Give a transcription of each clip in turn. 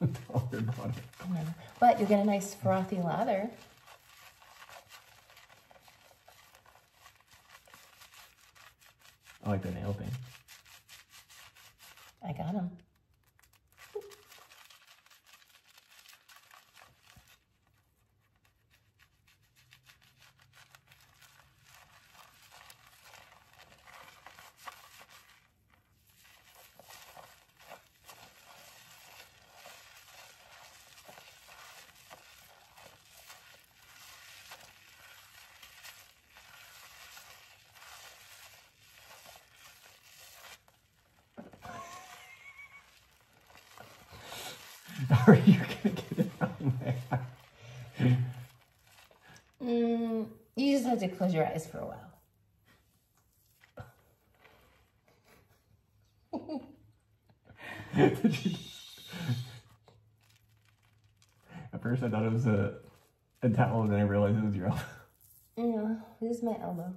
You're But you'll get a nice frothy lather. I like the nail thing. I got him. Are you gonna get it on there? Mm, you just have to close your eyes for a while. At first, I thought it was a, a towel, and then I realized it was your elbow. Yeah, this is my elbow.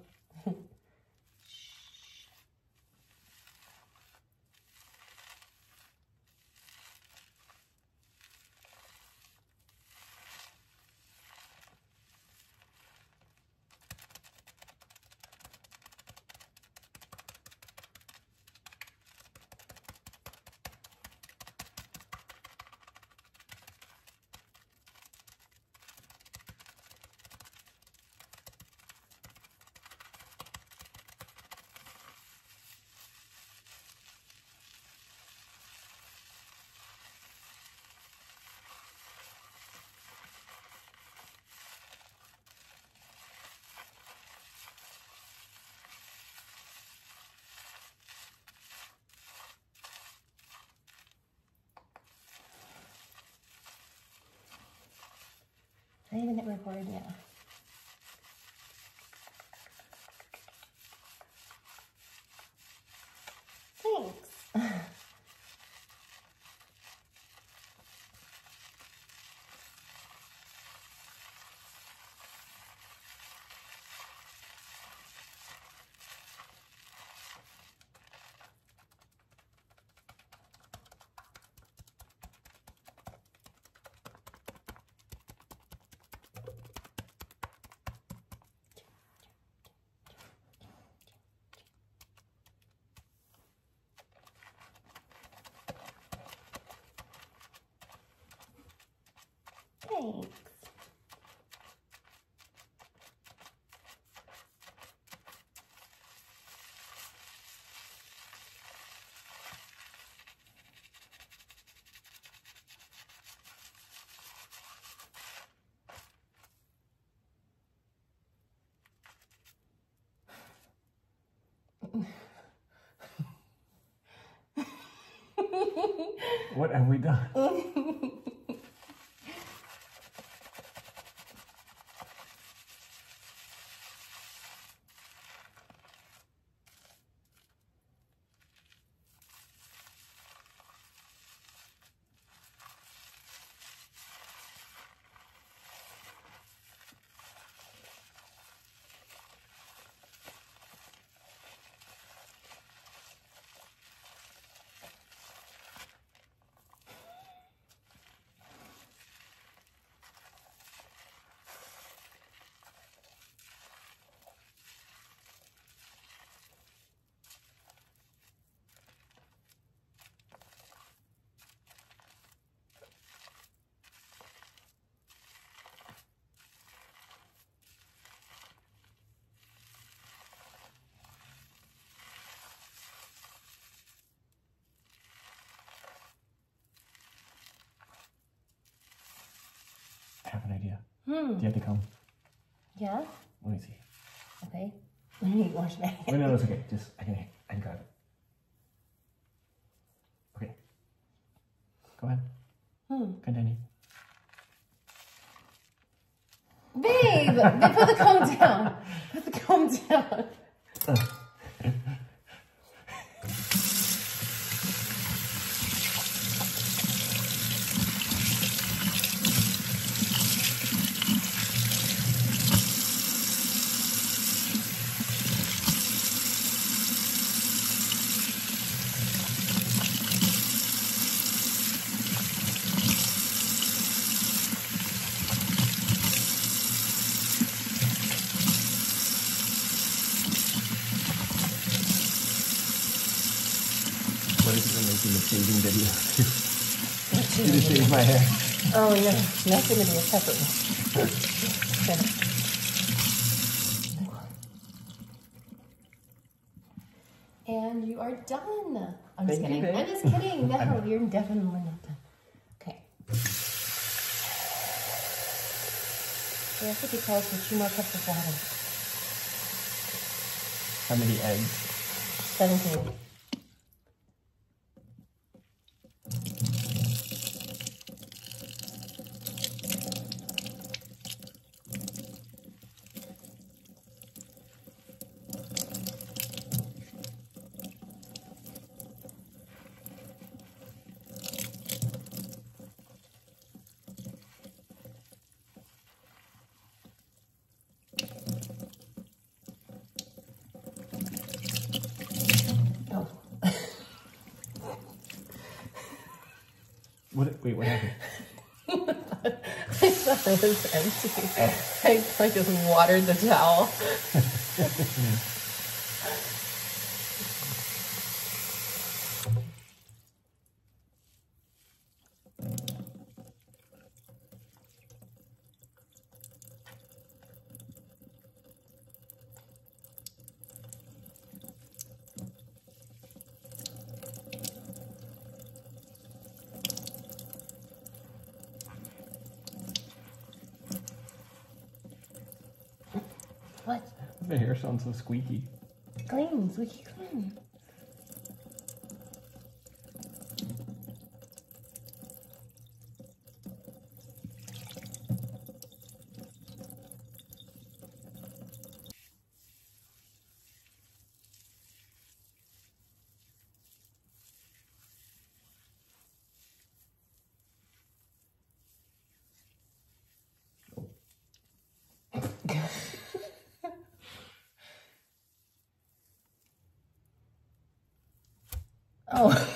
I even hit record now. Thanks. Thanks. What have we done? I have an idea. Hmm. Do you have to come? Yeah? Let me see. Okay. Let me wash my Wait, hands. no, it's okay. Just I can I can grab it. Okay. Go ahead. Hmm. Continue. Babe, babe, put the comb down. Put the comb down. seen the shaving video. you just shaved my hair. Oh yeah, that's gonna be a separate one. Okay. And you are done. I'm just Thank you, kidding. babe. I'm just kidding. No, you're definitely not done. Okay. We have to be close for two more cups of water. How many eggs? 17. What? Wait, what happened? I thought it was empty. I, I just watered the towel. What? My hair sounds so squeaky. Clean, squeaky clean. Oh.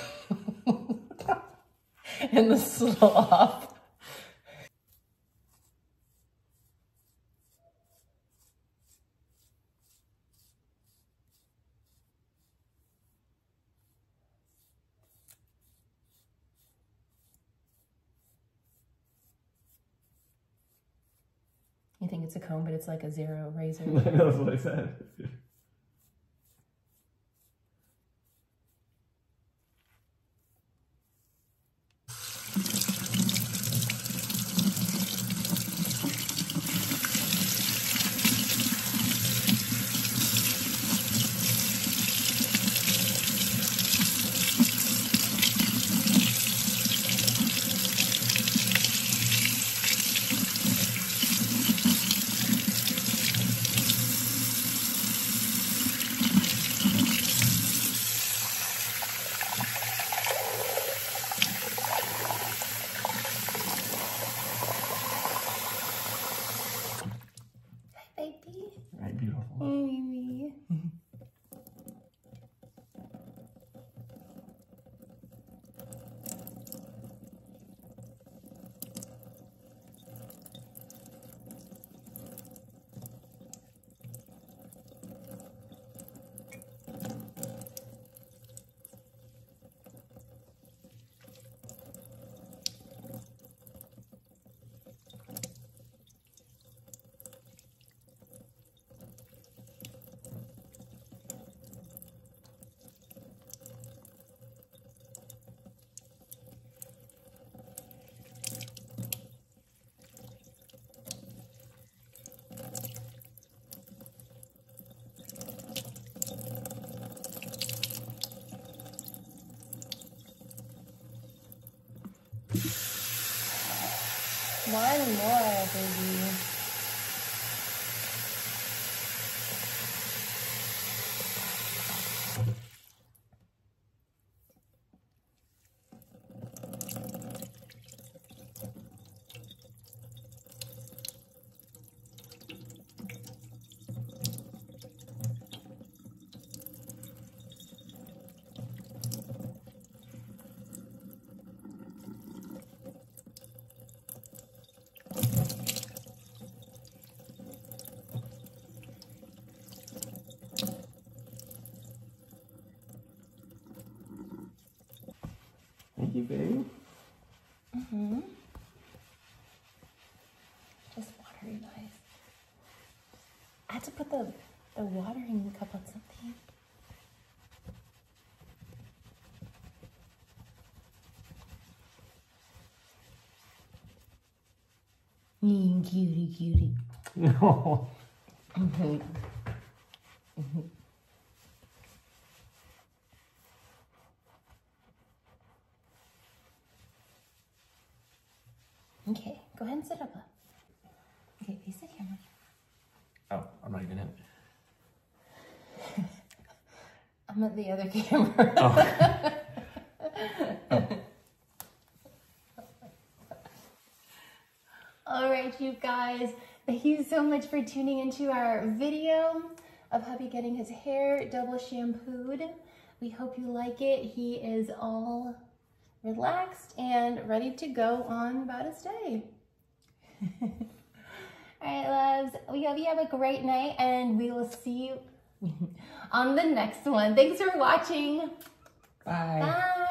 and the slop. You think it's a comb, but it's like a zero razor. That's what I said. One more, baby. Sleeping? Mm-hmm. Just water, you guys. I had to put the, the watering cup on something. Mm, cutie, cutie. No. Mm-hmm. Okay, go ahead and sit up. Okay, face the camera. Oh, I'm not even in. I'm at the other camera. Oh. All right, you guys. Thank you so much for tuning into our video of hubby getting his hair double shampooed. We hope you like it. He is all relaxed and ready to go on about his day. all right, loves. We hope you have a great night and we will see you on the next one. Thanks for watching. Bye. Bye.